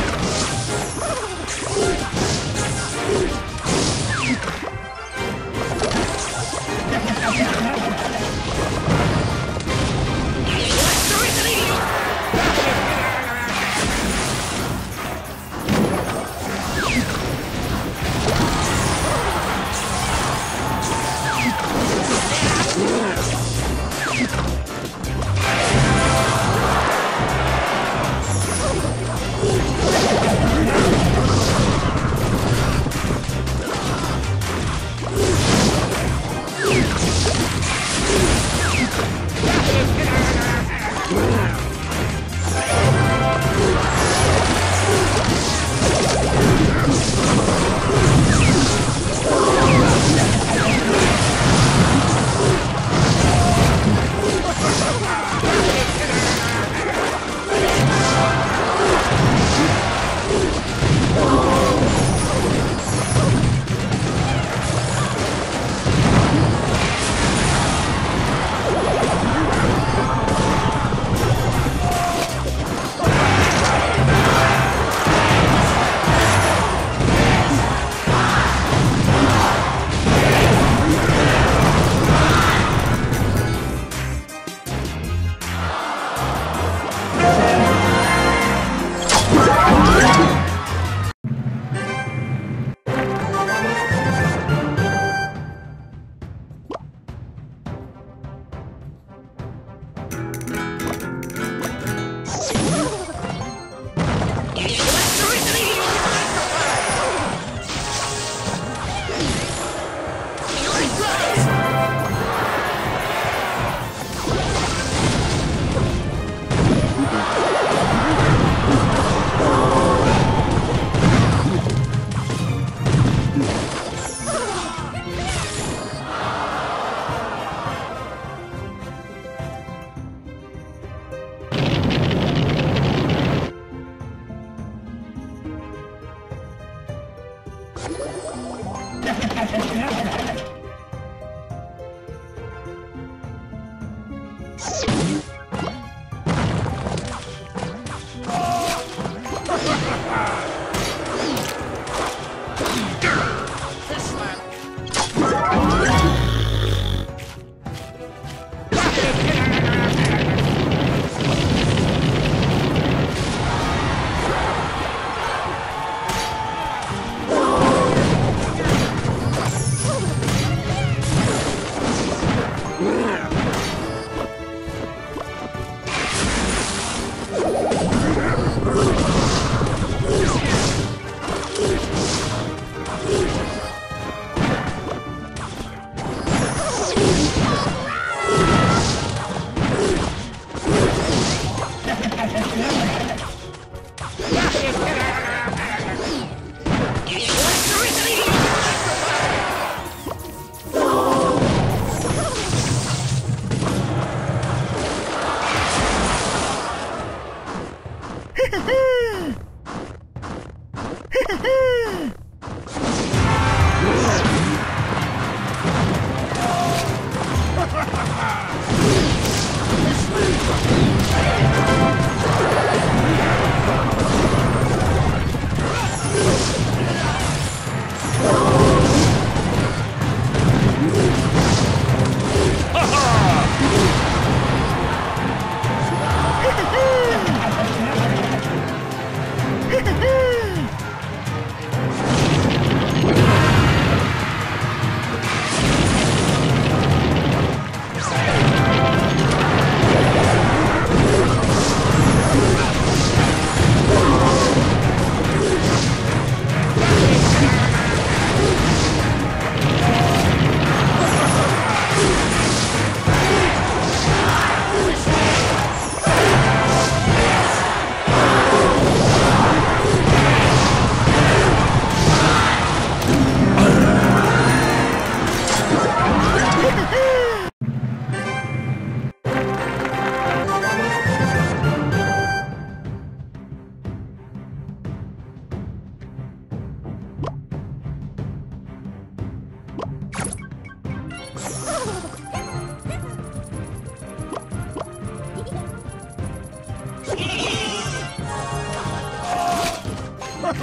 Yeah. Let's go.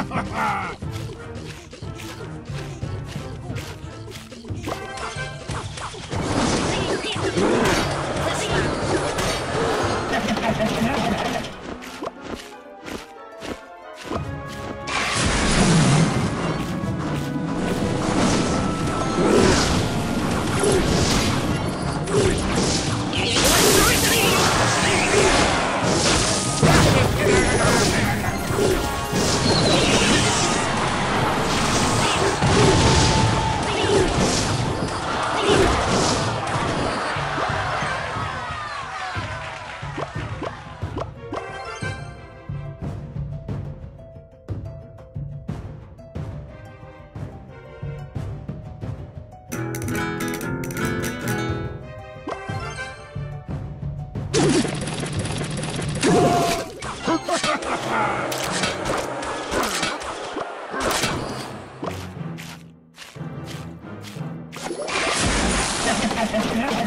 Ha ha ha! Yeah.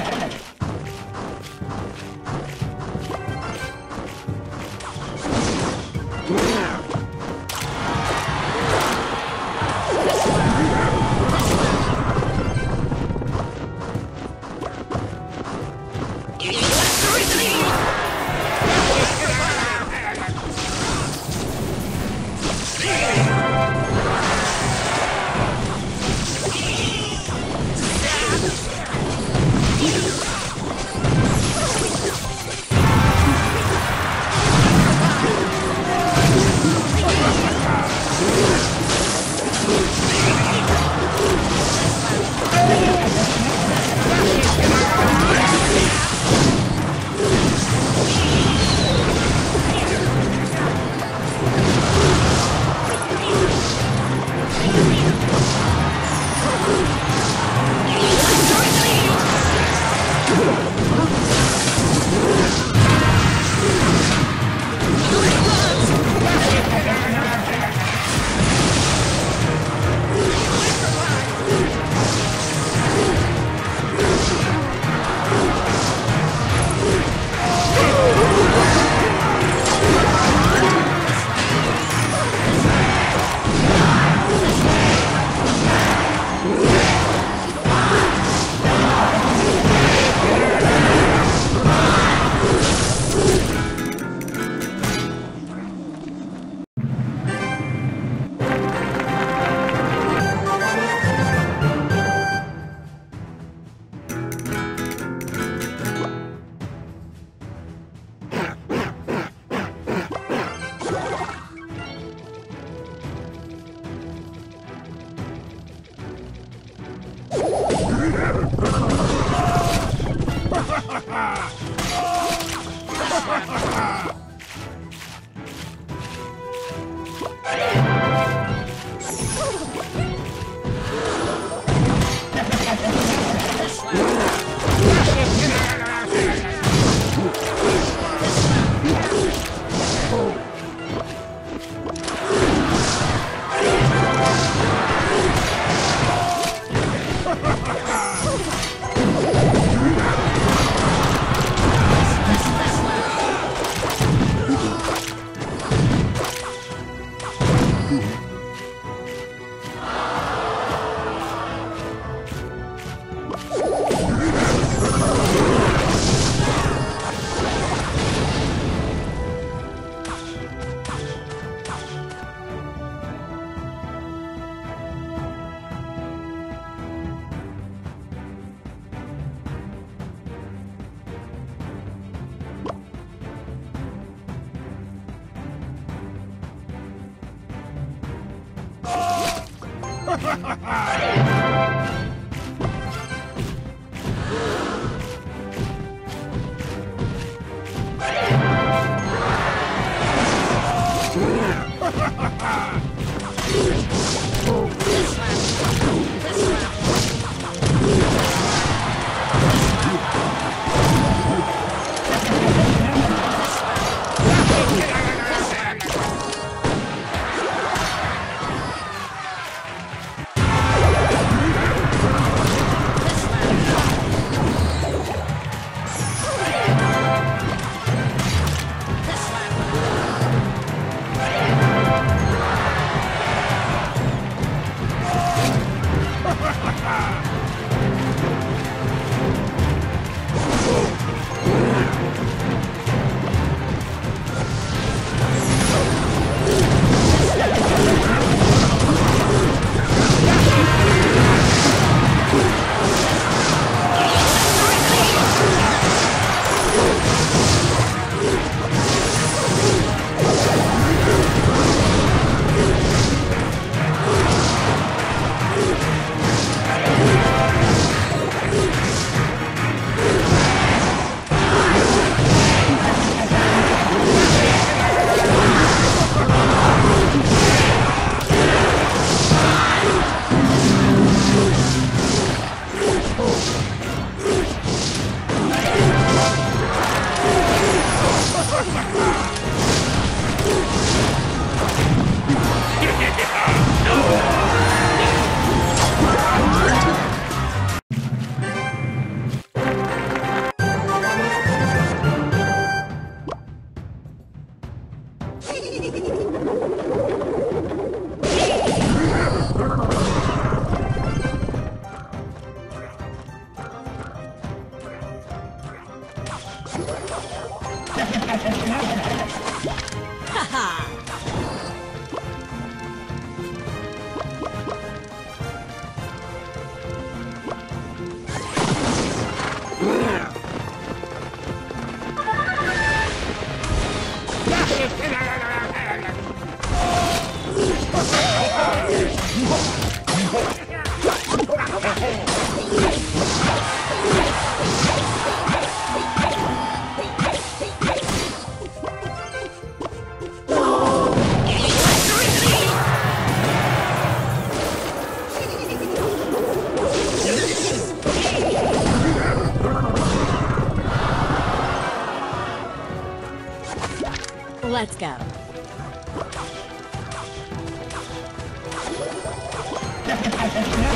Ha ha ha! Let's go.